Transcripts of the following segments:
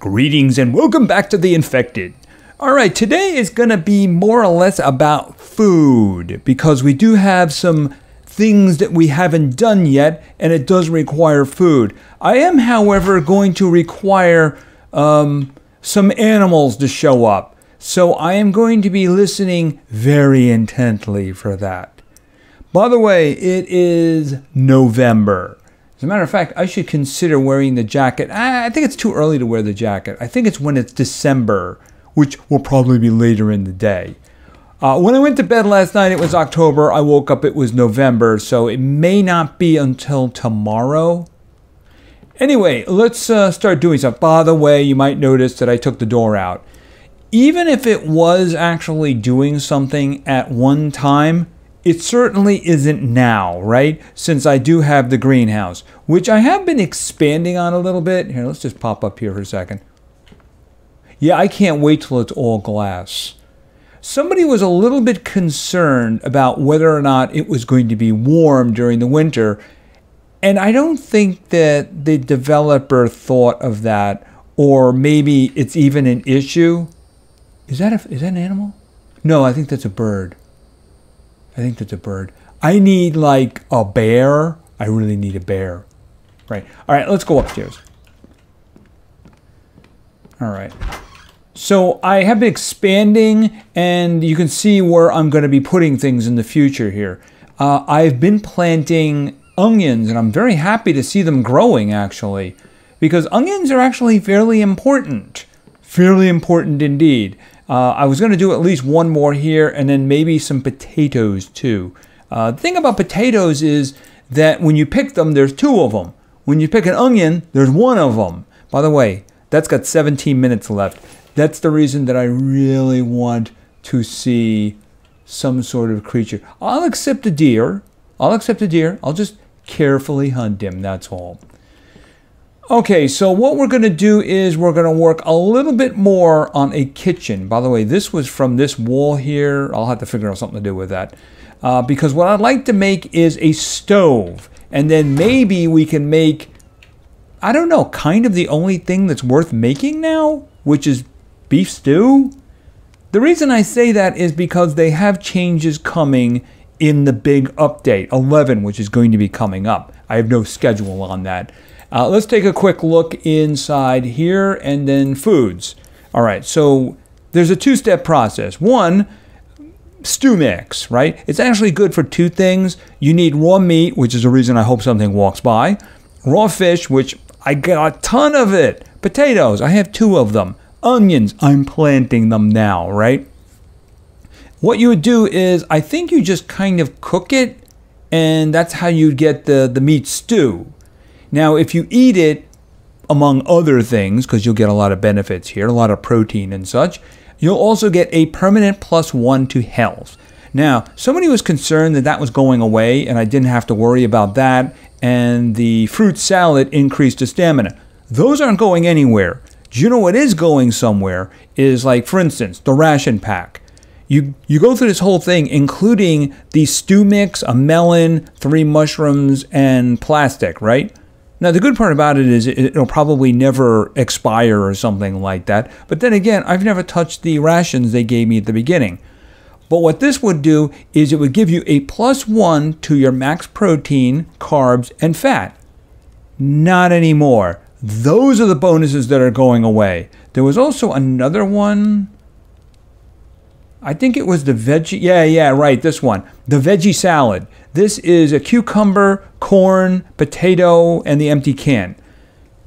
Greetings and welcome back to The Infected. All right, today is going to be more or less about food because we do have some things that we haven't done yet and it does require food. I am, however, going to require um, some animals to show up. So I am going to be listening very intently for that. By the way, it is November. As a matter of fact, I should consider wearing the jacket. I think it's too early to wear the jacket. I think it's when it's December, which will probably be later in the day. Uh, when I went to bed last night, it was October. I woke up, it was November, so it may not be until tomorrow. Anyway, let's uh, start doing stuff. By the way, you might notice that I took the door out. Even if it was actually doing something at one time, it certainly isn't now, right? Since I do have the greenhouse, which I have been expanding on a little bit. Here, let's just pop up here for a second. Yeah, I can't wait till it's all glass. Somebody was a little bit concerned about whether or not it was going to be warm during the winter. And I don't think that the developer thought of that, or maybe it's even an issue. Is that, a, is that an animal? No, I think that's a bird. I think that's a bird. I need like a bear. I really need a bear. Right. All right, let's go upstairs. All right. So I have been expanding, and you can see where I'm going to be putting things in the future here. Uh, I've been planting onions, and I'm very happy to see them growing actually, because onions are actually fairly important. Fairly important indeed. Uh, I was going to do at least one more here and then maybe some potatoes too. Uh, the thing about potatoes is that when you pick them, there's two of them. When you pick an onion, there's one of them. By the way, that's got 17 minutes left. That's the reason that I really want to see some sort of creature. I'll accept a deer. I'll accept a deer. I'll just carefully hunt him, that's all. Okay, so what we're going to do is we're going to work a little bit more on a kitchen. By the way, this was from this wall here. I'll have to figure out something to do with that. Uh, because what I'd like to make is a stove. And then maybe we can make, I don't know, kind of the only thing that's worth making now, which is beef stew. The reason I say that is because they have changes coming in the big update, 11, which is going to be coming up. I have no schedule on that. Uh, let's take a quick look inside here and then foods. All right, so there's a two step process. One, stew mix, right? It's actually good for two things. You need raw meat, which is the reason I hope something walks by, raw fish, which I got a ton of it, potatoes, I have two of them, onions, I'm planting them now, right? What you would do is, I think you just kind of cook it, and that's how you get the, the meat stew. Now, if you eat it, among other things, because you'll get a lot of benefits here, a lot of protein and such, you'll also get a permanent plus one to health. Now, somebody was concerned that that was going away and I didn't have to worry about that, and the fruit salad increased the stamina. Those aren't going anywhere. Do you know what is going somewhere? Is like, for instance, the ration pack. You, you go through this whole thing, including the stew mix, a melon, three mushrooms, and plastic, right? Now, the good part about it is it'll probably never expire or something like that. But then again, I've never touched the rations they gave me at the beginning. But what this would do is it would give you a plus one to your max protein, carbs, and fat. Not anymore. Those are the bonuses that are going away. There was also another one. I think it was the veggie. Yeah, yeah, right. This one. The veggie salad. This is a cucumber, corn, potato, and the empty can.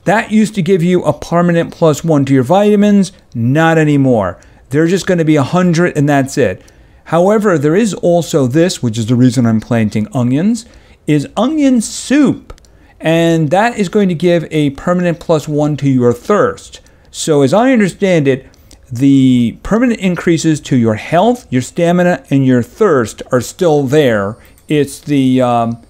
That used to give you a permanent plus one to your vitamins. Not anymore. They're just going to be 100 and that's it. However, there is also this, which is the reason I'm planting onions, is onion soup. And that is going to give a permanent plus one to your thirst. So, as I understand it, the permanent increases to your health, your stamina, and your thirst are still there. It's the um,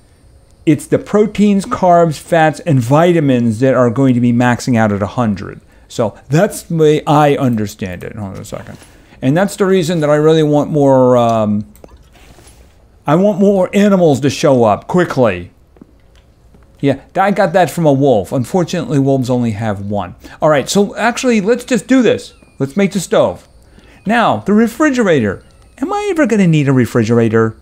it's the proteins, carbs, fats, and vitamins that are going to be maxing out at 100. So that's the way I understand it. Hold on a second. And that's the reason that I really want more. Um, I want more animals to show up quickly. Yeah, I got that from a wolf. Unfortunately, wolves only have one. All right, so actually, let's just do this. Let's make the stove. Now, the refrigerator. Am I ever going to need a refrigerator?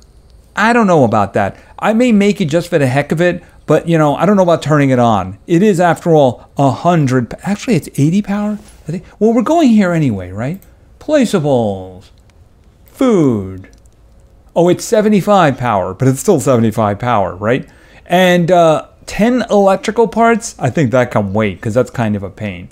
I don't know about that. I may make it just for the heck of it, but you know, I don't know about turning it on. It is, after all, a hundred. Actually, it's 80 power. I think. Well, we're going here anyway, right? Placeables, food. Oh, it's 75 power, but it's still 75 power, right? And uh, 10 electrical parts. I think that can wait because that's kind of a pain.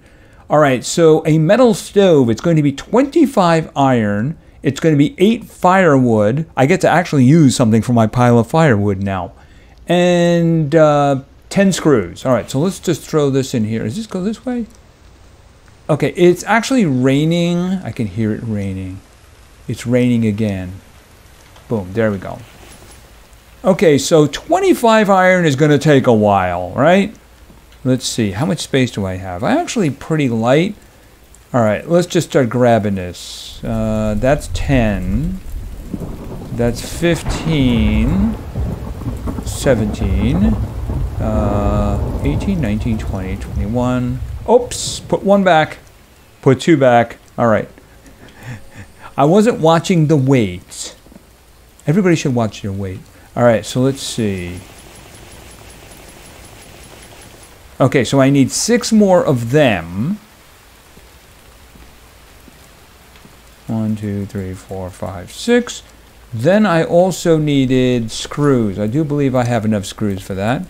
All right, so a metal stove. It's going to be 25 iron. It's going to be 8 firewood. I get to actually use something from my pile of firewood now. And uh, 10 screws. All right, so let's just throw this in here. Does this go this way? Okay, it's actually raining. I can hear it raining. It's raining again. Boom, there we go. Okay, so 25 iron is going to take a while, right? Let's see, how much space do I have? I'm actually pretty light. All right, let's just start grabbing this. Uh, that's 10. That's 15. 17. Uh, 18, 19, 20, 21. Oops, put one back. Put two back. All right. I wasn't watching the weight. Everybody should watch your weight. All right, so let's see. Okay, so I need six more of them. One, two, three, four, five, six. Then I also needed screws. I do believe I have enough screws for that.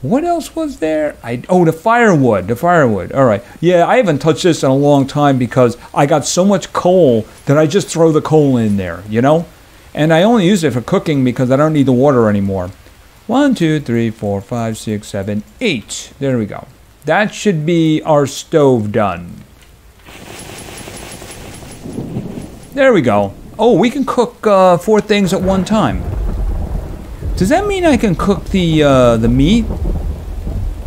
What else was there? I oh the firewood, the firewood. All right. Yeah, I haven't touched this in a long time because I got so much coal that I just throw the coal in there, you know? And I only use it for cooking because I don't need the water anymore. One, two, three, four, five, six, seven, eight. There we go. That should be our stove done. There we go. Oh, we can cook uh, four things at one time. Does that mean I can cook the uh, the meat?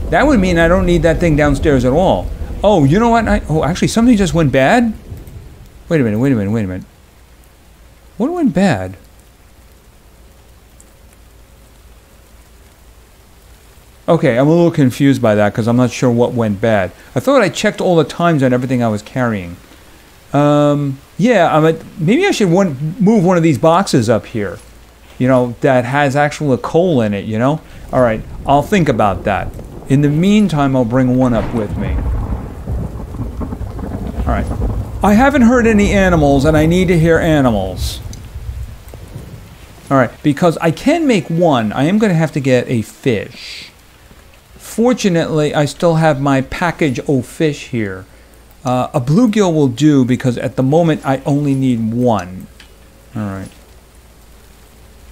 That would mean I don't need that thing downstairs at all. Oh, you know what? I, oh, actually, something just went bad. Wait a minute. Wait a minute. Wait a minute. What went bad? Okay, I'm a little confused by that because I'm not sure what went bad. I thought I checked all the times on everything I was carrying. Um, yeah, I'm a, maybe I should one, move one of these boxes up here, you know, that has actual coal in it, you know? All right, I'll think about that. In the meantime, I'll bring one up with me. All right. I haven't heard any animals, and I need to hear animals. All right, because I can make one, I am going to have to get a fish. Fortunately, I still have my package of fish here. Uh, a bluegill will do because at the moment I only need one. All right.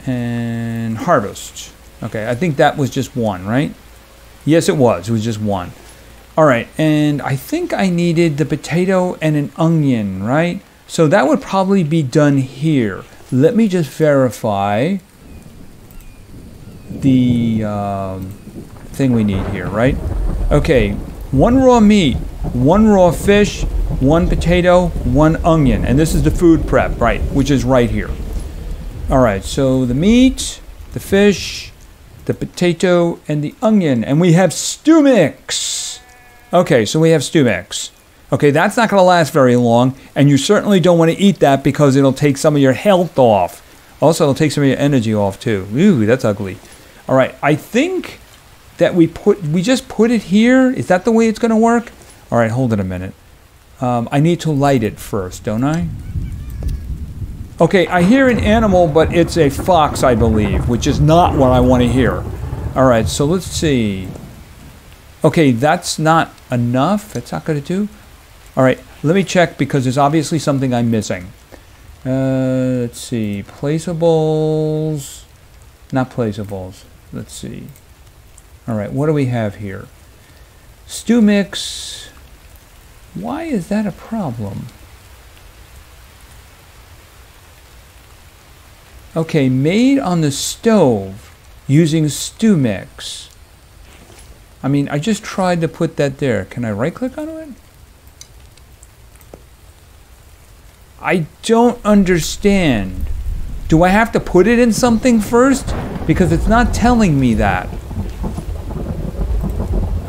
And harvest. Okay, I think that was just one, right? Yes, it was. It was just one. All right, and I think I needed the potato and an onion, right? So that would probably be done here. Let me just verify the um, thing we need here, right? Okay, one raw meat, one raw fish, one potato, one onion. And this is the food prep, right, which is right here. All right, so the meat, the fish, the potato, and the onion. And we have stew mix. Okay, so we have stew mix. Okay, that's not going to last very long, and you certainly don't want to eat that because it'll take some of your health off. Also, it'll take some of your energy off too. Ooh, that's ugly. All right, I think that we put we just put it here. Is that the way it's going to work? All right, hold it a minute. Um, I need to light it first, don't I? Okay, I hear an animal, but it's a fox, I believe, which is not what I want to hear. All right, so let's see. Okay, that's not enough. That's not going to do. All right, let me check because there's obviously something I'm missing. Uh, let's see, placeables, not placeables. Let's see. All right, what do we have here? Stew mix. Why is that a problem? Okay, made on the stove using stew mix. I mean, I just tried to put that there. Can I right click on it? I don't understand. Do I have to put it in something first? Because it's not telling me that.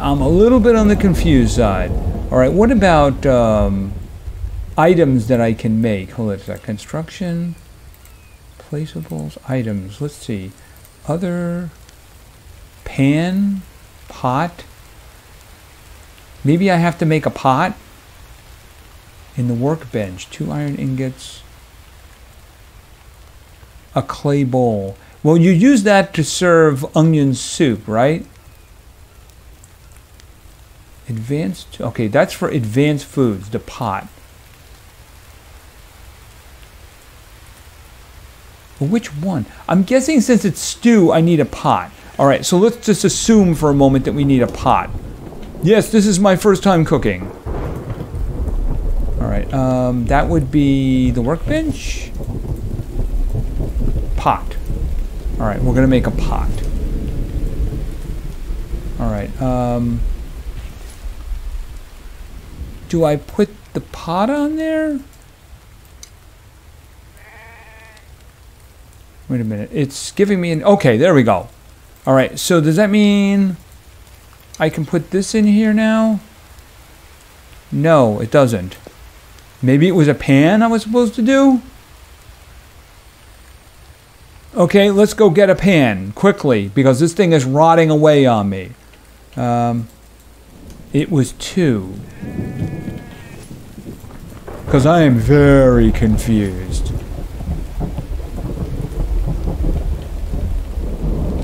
I'm a little bit on the confused side. All right, what about um, items that I can make? Hold on a sec. Construction, placeables, items. Let's see. Other pan, pot. Maybe I have to make a pot in the workbench. Two iron ingots, a clay bowl. Well, you use that to serve onion soup, right? Advanced, okay, that's for advanced foods, the pot. Which one? I'm guessing since it's stew, I need a pot. All right, so let's just assume for a moment that we need a pot. Yes, this is my first time cooking. All right, um, that would be the workbench. Pot. All right, we're gonna make a pot. All right, um, do I put the pot on there? Wait a minute. It's giving me an... Okay, there we go. All right, so does that mean I can put this in here now? No, it doesn't. Maybe it was a pan I was supposed to do? Okay, let's go get a pan quickly because this thing is rotting away on me. Um, it was two. Because I am very confused.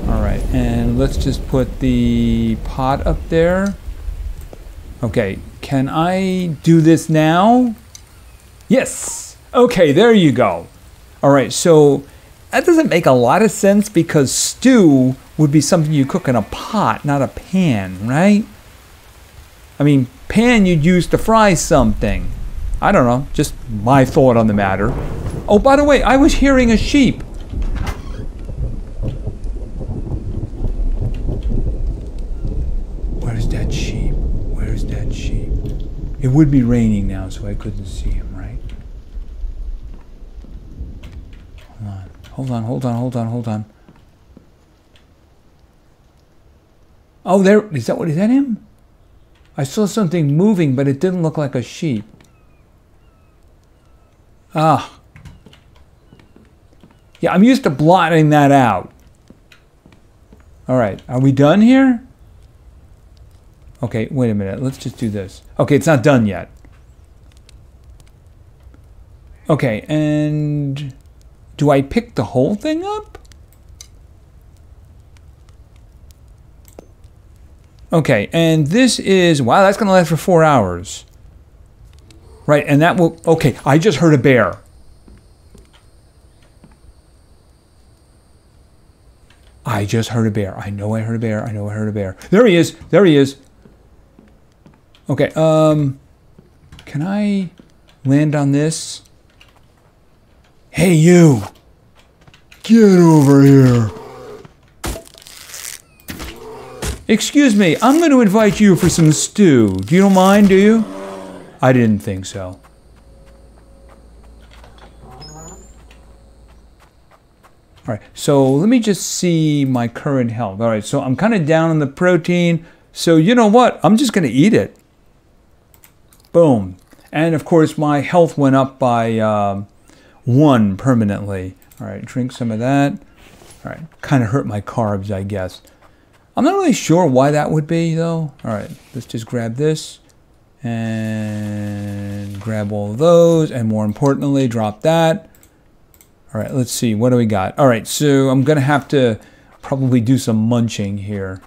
Alright, and let's just put the pot up there. Okay, can I do this now? Yes! Okay, there you go. Alright, so that doesn't make a lot of sense because stew would be something you cook in a pot, not a pan, right? I mean, pan you'd use to fry something. I don't know, just my thought on the matter. Oh, by the way, I was hearing a sheep. Where's that sheep? Where's that sheep? It would be raining now, so I couldn't see him, right? Hold on, hold on, hold on, hold on. Oh, there, is that what, is that him? I saw something moving, but it didn't look like a sheep. Ah. Yeah, I'm used to blotting that out. All right, are we done here? Okay, wait a minute. Let's just do this. Okay, it's not done yet. Okay, and do I pick the whole thing up? Okay, and this is, wow, that's going to last for four hours. Right, and that will, okay, I just heard a bear. I just heard a bear. I know I heard a bear. I know I heard a bear. There he is. There he is. Okay, um, can I land on this? Hey, you. Get over here. Excuse me, I'm going to invite you for some stew. Do you don't mind, do you? I didn't think so. All right, so let me just see my current health. All right, so I'm kind of down on the protein. So you know what? I'm just going to eat it. Boom. And of course, my health went up by um, one permanently. All right, drink some of that. All right, kind of hurt my carbs, I guess. I'm not really sure why that would be, though. All right, let's just grab this and grab all of those and more importantly drop that. All right let's see what do we got? All right so I'm gonna have to probably do some munching here.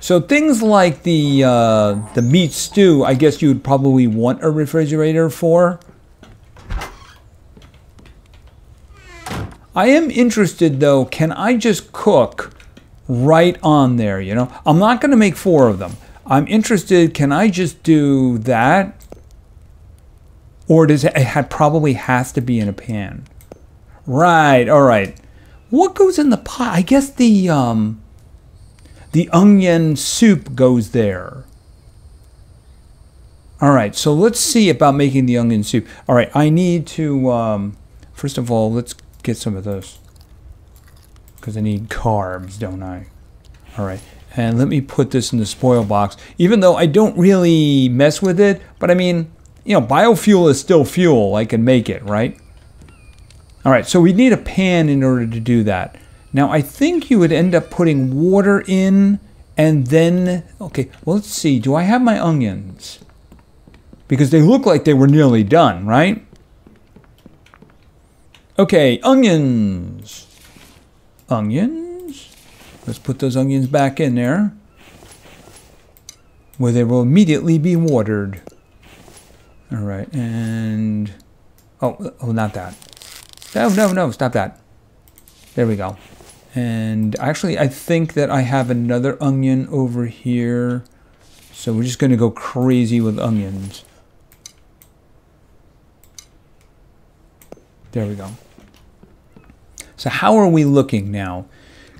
So things like the uh, the meat stew I guess you would probably want a refrigerator for. I am interested though can I just cook right on there you know? I'm not gonna make four of them I'm interested, can I just do that? Or does it, it probably has to be in a pan? Right, all right. What goes in the pot? I guess the um, the onion soup goes there. All right, so let's see about making the onion soup. All right, I need to, um, first of all, let's get some of this. Because I need carbs, don't I? All right. And let me put this in the spoil box, even though I don't really mess with it. But I mean, you know, biofuel is still fuel. I can make it, right? All right, so we need a pan in order to do that. Now, I think you would end up putting water in and then, okay, well, let's see. Do I have my onions? Because they look like they were nearly done, right? Okay, onions. Onions. Let's put those onions back in there where they will immediately be watered. All right, and oh, oh, not that. No, no, no, stop that. There we go. And actually, I think that I have another onion over here. So we're just going to go crazy with onions. There we go. So how are we looking now?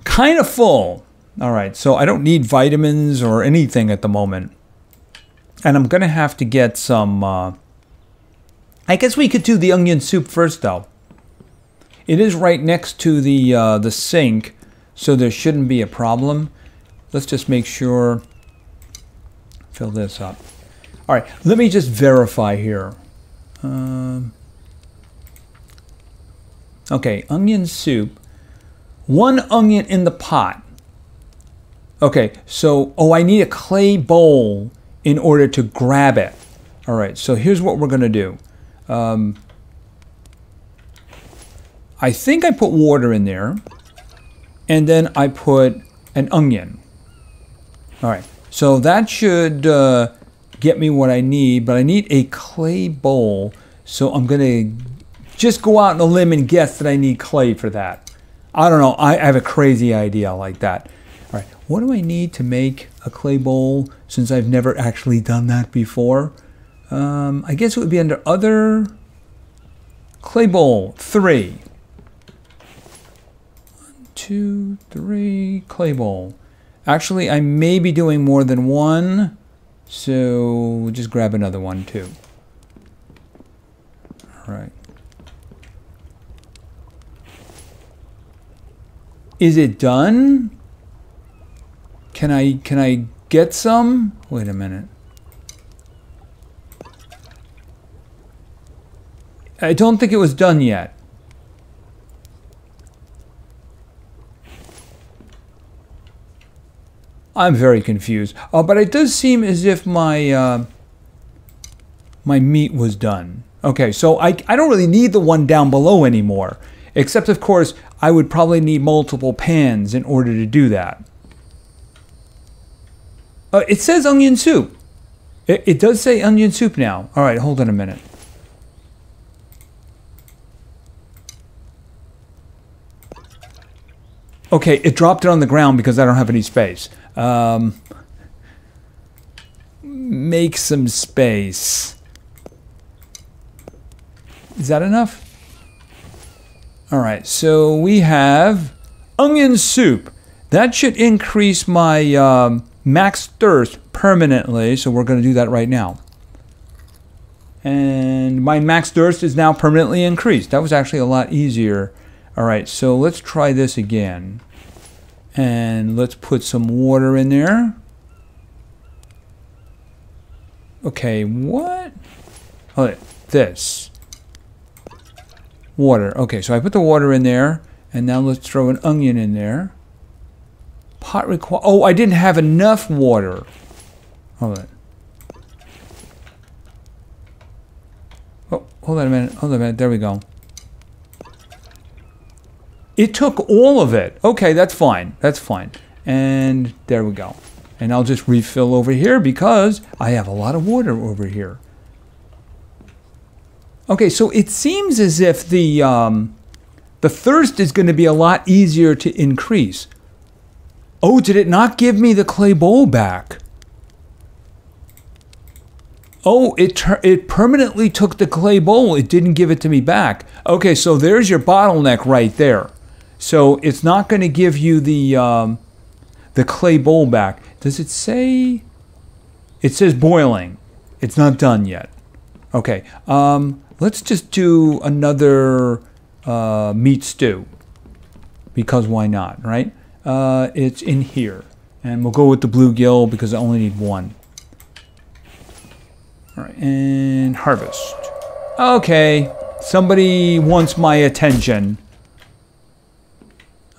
Kind of full. All right, so I don't need vitamins or anything at the moment. And I'm going to have to get some... Uh, I guess we could do the onion soup first, though. It is right next to the, uh, the sink, so there shouldn't be a problem. Let's just make sure, fill this up. All right, let me just verify here. Um, okay, onion soup. One onion in the pot. Okay, so, oh, I need a clay bowl in order to grab it. All right, so here's what we're going to do. Um, I think I put water in there, and then I put an onion. All right, so that should uh, get me what I need, but I need a clay bowl, so I'm gonna just go out on a limb and guess that I need clay for that. I don't know, I, have a crazy idea like that. All right, what do I need to make a clay bowl since I've never actually done that before? Um, I guess it would be under other clay bowl three two, three, clay bowl. Actually, I may be doing more than one, so we'll just grab another one too. All right. Is it done? Can I can I get some? Wait a minute. I don't think it was done yet. I'm very confused. Uh, but it does seem as if my uh, my meat was done. Okay, so I, I don't really need the one down below anymore. Except, of course, I would probably need multiple pans in order to do that. Uh, it says onion soup. It, it does say onion soup now. All right, hold on a minute. Okay, it dropped it on the ground because I don't have any space. Um, make some space. Is that enough? All right, so we have onion soup. That should increase my um, max thirst permanently, so we're going to do that right now. And my max thirst is now permanently increased. That was actually a lot easier. All right, so let's try this again. And let's put some water in there. Okay, what? Oh, this. Water. Okay, so I put the water in there. And now let's throw an onion in there. Pot require. Oh, I didn't have enough water. Hold on. Oh, hold on a minute. Hold on a minute. There we go. It took all of it. Okay, that's fine. That's fine. And there we go. And I'll just refill over here because I have a lot of water over here. Okay, so it seems as if the, um, the thirst is going to be a lot easier to increase. Oh, did it not give me the clay bowl back? Oh, it, it permanently took the clay bowl. It didn't give it to me back. Okay, so there's your bottleneck right there. So it's not going to give you the um, the clay bowl back. Does it say? It says boiling. It's not done yet. Okay. Um, let's just do another uh, meat stew. Because why not, right? Uh, it's in here. And we'll go with the bluegill because I only need one. All right, and harvest. Okay, somebody wants my attention.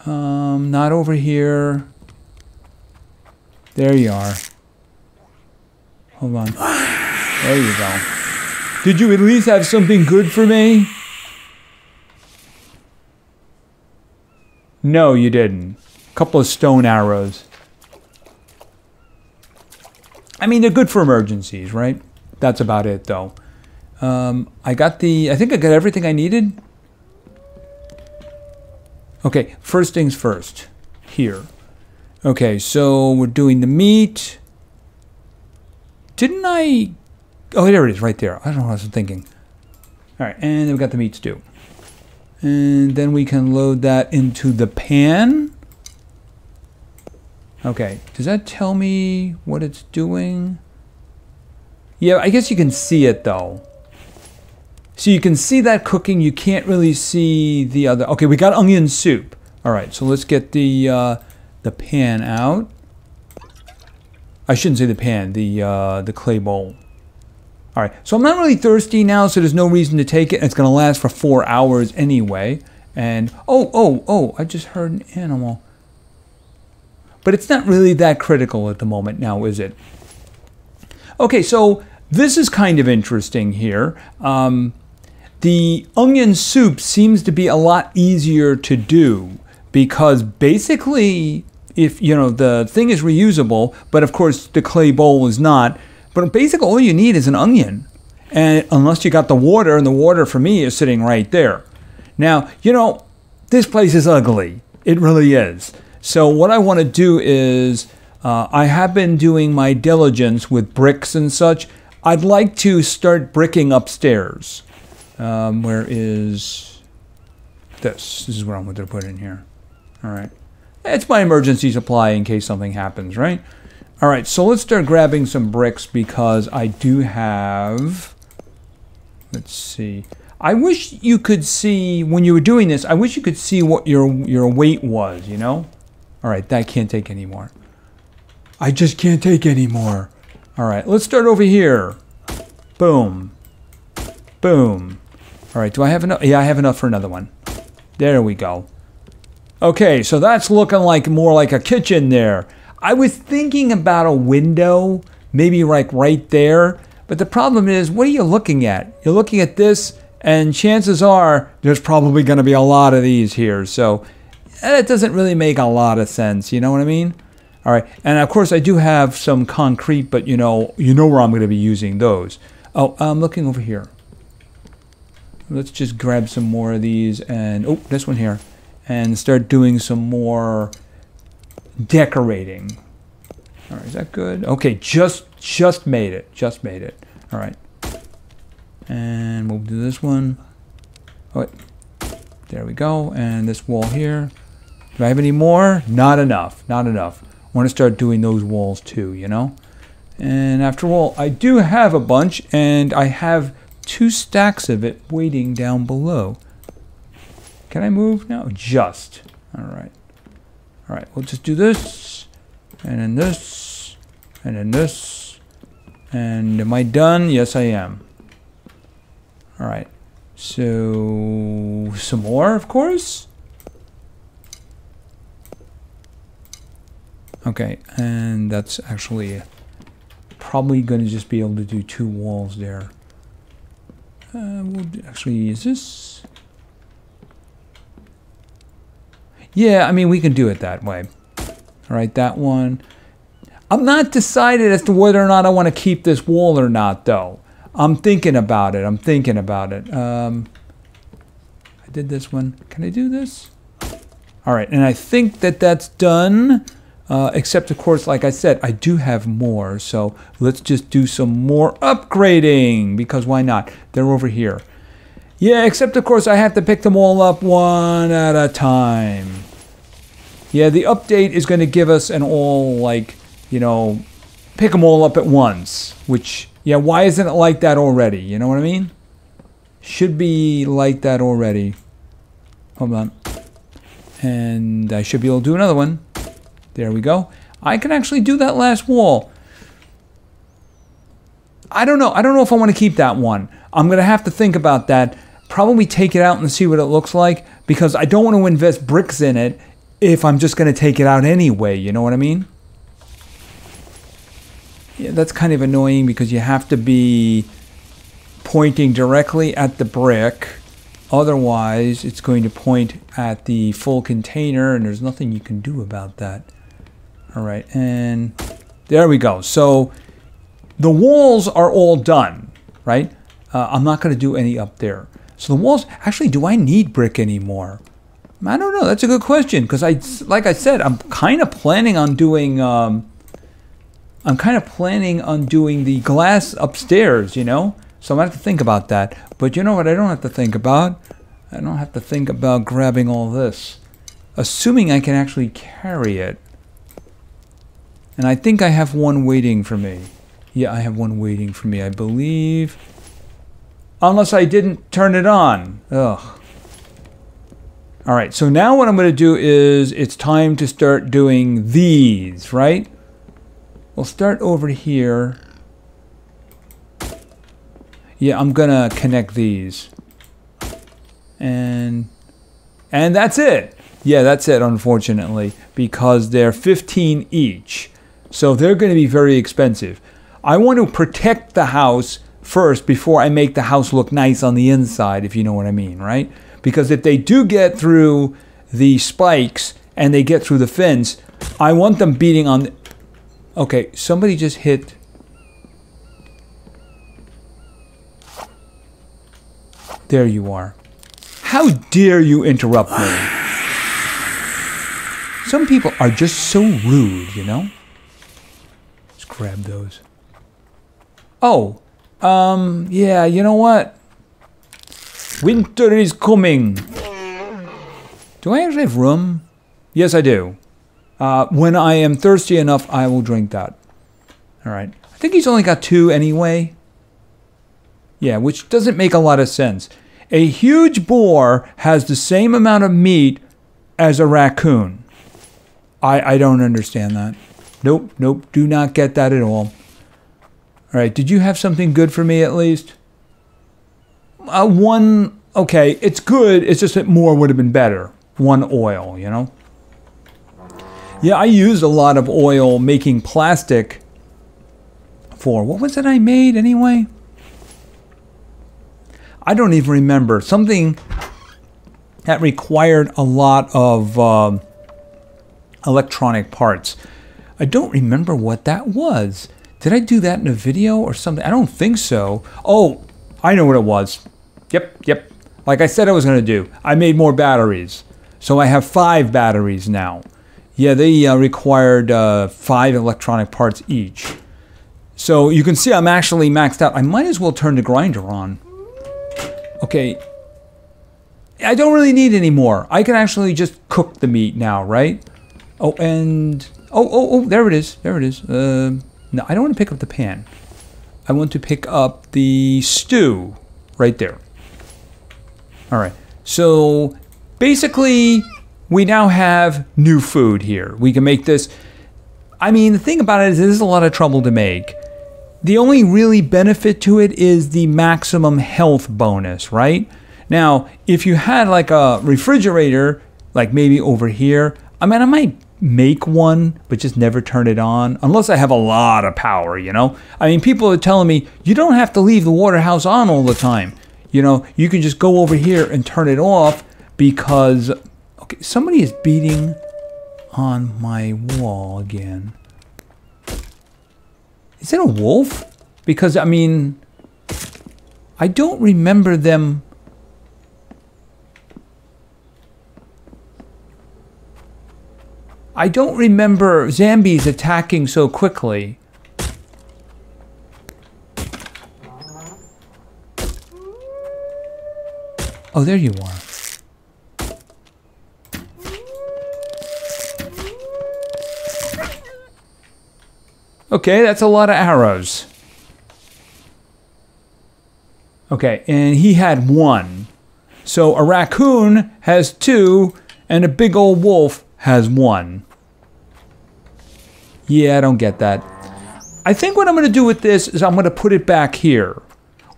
Um, not over here. There you are. Hold on. There you go. Did you at least have something good for me? No, you didn't. A couple of stone arrows. I mean, they're good for emergencies, right? That's about it, though. Um, I got the... I think I got everything I needed. Okay, first things first. Here. Okay, so we're doing the meat. Didn't I... Oh, there it is, right there. I don't know what I was thinking. All right, and then we got the meat stew. And then we can load that into the pan. Okay, does that tell me what it's doing? Yeah, I guess you can see it though. So you can see that cooking, you can't really see the other. Okay, we got onion soup. All right, so let's get the uh, the pan out. I shouldn't say the pan, the uh, the clay bowl. All right, so I'm not really thirsty now, so there's no reason to take it. It's going to last for four hours anyway. And, oh, oh, oh, I just heard an animal. But it's not really that critical at the moment now, is it? Okay, so this is kind of interesting here. Um, the onion soup seems to be a lot easier to do because basically, if, you know, the thing is reusable, but of course the clay bowl is not, but basically, all you need is an onion. And unless you got the water, and the water for me is sitting right there. Now, you know, this place is ugly. It really is. So, what I want to do is, uh, I have been doing my diligence with bricks and such. I'd like to start bricking upstairs. Um, where is this? This is what I'm going to put in here. All right. It's my emergency supply in case something happens, right? All right, so let's start grabbing some bricks because I do have, let's see. I wish you could see, when you were doing this, I wish you could see what your, your weight was, you know? All right, that can't take anymore. I just can't take anymore. All right, let's start over here. Boom. Boom. All right, do I have enough? Yeah, I have enough for another one. There we go. Okay, so that's looking like more like a kitchen there. I was thinking about a window, maybe like right there. But the problem is, what are you looking at? You're looking at this, and chances are there's probably going to be a lot of these here. So eh, it doesn't really make a lot of sense. You know what I mean? All right, and of course I do have some concrete, but you know, you know where I'm going to be using those. Oh, I'm looking over here. Let's just grab some more of these, and oh, this one here, and start doing some more decorating. All right, is that good? Okay, just just made it. Just made it. All right. And we'll do this one. Oh, wait. There we go. And this wall here. Do I have any more? Not enough. Not enough. I want to start doing those walls too, you know? And after all, I do have a bunch, and I have two stacks of it waiting down below. Can I move now? Just. All right. All right, we'll just do this, and then this, and then this, and am I done? Yes, I am. All right, so some more, of course. Okay, and that's actually probably going to just be able to do two walls there. Uh, we'll actually use this. Yeah, I mean, we can do it that way. All right, that one. I'm not decided as to whether or not I want to keep this wall or not, though. I'm thinking about it. I'm thinking about it. Um, I did this one. Can I do this? All right, and I think that that's done. Uh, except, of course, like I said, I do have more. So let's just do some more upgrading because why not? They're over here. Yeah, except of course I have to pick them all up one at a time. Yeah, the update is going to give us an all, like, you know, pick them all up at once. Which, yeah, why isn't it like that already? You know what I mean? Should be like that already. Hold on. And I should be able to do another one. There we go. I can actually do that last wall. I don't know. I don't know if I want to keep that one. I'm going to have to think about that. Probably take it out and see what it looks like because I don't want to invest bricks in it if I'm just going to take it out anyway. You know what I mean? Yeah, that's kind of annoying because you have to be pointing directly at the brick. Otherwise, it's going to point at the full container and there's nothing you can do about that. All right, and there we go. So the walls are all done, right? Uh, I'm not going to do any up there. So the walls, actually, do I need brick anymore? I don't know. That's a good question because I, like I said, I'm kind of planning on doing. Um, I'm kind of planning on doing the glass upstairs, you know. So I'm gonna have to think about that. But you know what? I don't have to think about. I don't have to think about grabbing all this, assuming I can actually carry it. And I think I have one waiting for me. Yeah, I have one waiting for me. I believe. Unless I didn't turn it on. Ugh. All right, so now what I'm going to do is it's time to start doing these, right? We'll start over here. Yeah, I'm going to connect these. And and that's it. Yeah, that's it, unfortunately, because they're 15 each. So they're going to be very expensive. I want to protect the house first before I make the house look nice on the inside, if you know what I mean, right? Because if they do get through the spikes and they get through the fence, I want them beating on. The... Okay, somebody just hit. There you are. How dare you interrupt me? Some people are just so rude, you know? Let's grab those. Oh, um, yeah, you know what? Winter is coming. Do I actually have rum? Yes, I do. Uh, when I am thirsty enough, I will drink that. All right. I think he's only got two anyway. Yeah, which doesn't make a lot of sense. A huge boar has the same amount of meat as a raccoon. I, I don't understand that. Nope, nope, do not get that at all. All right, did you have something good for me at least? Uh, one, okay, it's good. It's just that more would have been better. One oil, you know? Yeah, I used a lot of oil making plastic for, what was it I made anyway? I don't even remember. Something that required a lot of uh, electronic parts. I don't remember what that was. Did I do that in a video or something? I don't think so. Oh, I know what it was. Yep, yep. Like I said I was going to do. I made more batteries. So I have five batteries now. Yeah, they uh, required uh, five electronic parts each. So you can see I'm actually maxed out. I might as well turn the grinder on. Okay. I don't really need any more. I can actually just cook the meat now, right? Oh, and... Oh, oh, oh, there it is. There it is. Uh, no, I don't want to pick up the pan. I want to pick up the stew right there. All right. So basically, we now have new food here. We can make this. I mean, the thing about it is, this is a lot of trouble to make. The only really benefit to it is the maximum health bonus, right? Now, if you had like a refrigerator, like maybe over here, I mean, I might make one, but just never turn it on unless I have a lot of power, you know? I mean, people are telling me you don't have to leave the water house on all the time. You know, you can just go over here and turn it off because okay, somebody is beating on my wall again. Is it a wolf? Because I mean, I don't remember them I don't remember zombies attacking so quickly. Oh, there you are. Okay, that's a lot of arrows. Okay, and he had one. So a raccoon has two, and a big old wolf has one. Yeah, I don't get that. I think what I'm going to do with this is I'm going to put it back here.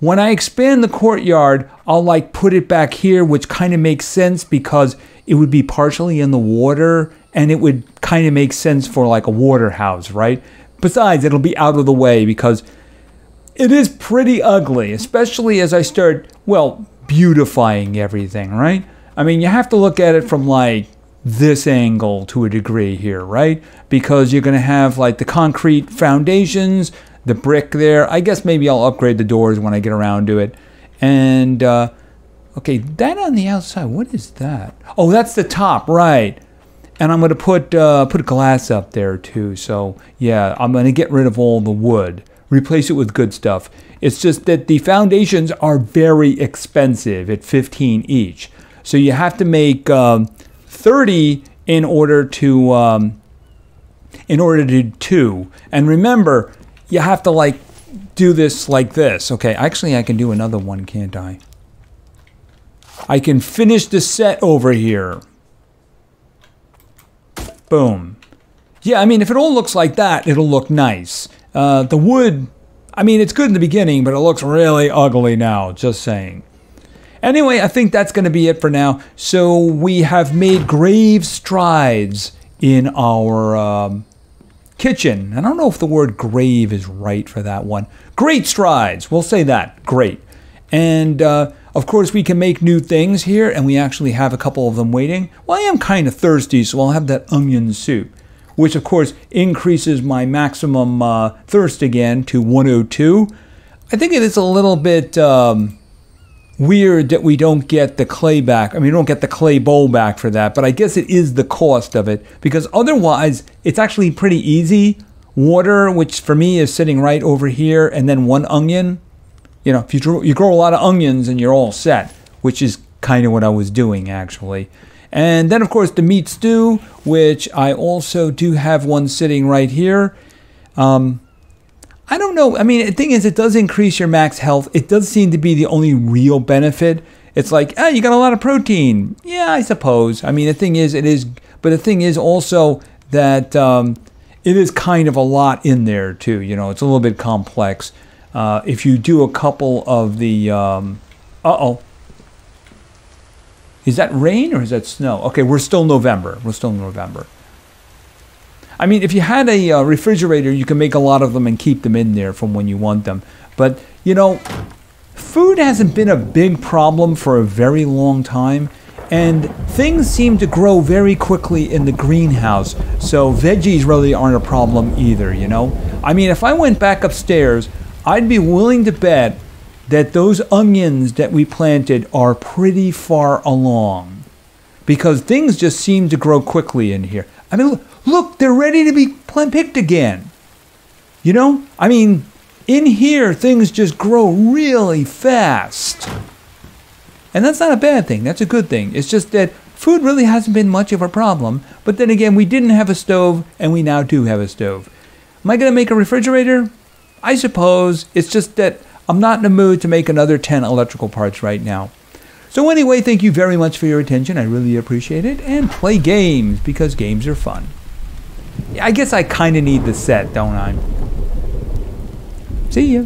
When I expand the courtyard, I'll like put it back here, which kind of makes sense because it would be partially in the water and it would kind of make sense for like a water house, right? Besides, it'll be out of the way because it is pretty ugly, especially as I start, well, beautifying everything, right? I mean, you have to look at it from like this angle to a degree here, right? Because you're going to have like the concrete foundations, the brick there. I guess maybe I'll upgrade the doors when I get around to it. And, uh, okay, that on the outside, what is that? Oh, that's the top, right. And I'm going to put, uh, put glass up there too. So, yeah, I'm going to get rid of all the wood replace it with good stuff. It's just that the foundations are very expensive at 15 each. So you have to make um, 30 in order to um, in order to do two. And remember, you have to like do this like this. Okay, actually I can do another one, can't I? I can finish the set over here. Boom. Yeah, I mean, if it all looks like that, it'll look nice. Uh, the wood, I mean, it's good in the beginning, but it looks really ugly now, just saying. Anyway, I think that's going to be it for now. So we have made grave strides in our um, kitchen. I don't know if the word grave is right for that one. Great strides. We'll say that. Great. And uh, of course, we can make new things here, and we actually have a couple of them waiting. Well, I am kind of thirsty, so I'll have that onion soup which of course increases my maximum uh, thirst again to 102. I think it is a little bit um, weird that we don't get the clay back. I mean, we don't get the clay bowl back for that, but I guess it is the cost of it because otherwise it's actually pretty easy. Water, which for me is sitting right over here, and then one onion. You know, if you grow, you grow a lot of onions and you're all set, which is kind of what I was doing actually. And then, of course, the meat stew, which I also do have one sitting right here. Um, I don't know. I mean, the thing is, it does increase your max health. It does seem to be the only real benefit. It's like, ah, you got a lot of protein. Yeah, I suppose. I mean, the thing is, it is, but the thing is also that um, it is kind of a lot in there too. You know, it's a little bit complex. Uh, if you do a couple of the, um, uh oh, is that rain or is that snow? Okay, we're still November. We're still in November. I mean, if you had a uh, refrigerator, you can make a lot of them and keep them in there from when you want them. But, you know, food hasn't been a big problem for a very long time. And things seem to grow very quickly in the greenhouse. So veggies really aren't a problem either, you know? I mean, if I went back upstairs, I'd be willing to bet that those onions that we planted are pretty far along because things just seem to grow quickly in here. I mean, look, they're ready to be picked again. You know, I mean, in here, things just grow really fast. And that's not a bad thing, that's a good thing. It's just that food really hasn't been much of a problem. But then again, we didn't have a stove, and we now do have a stove. Am I going to make a refrigerator? I suppose. It's just that I'm not in the mood to make another 10 electrical parts right now. So anyway, thank you very much for your attention. I really appreciate it. And play games because games are fun. I guess I kind of need the set, don't I? See ya.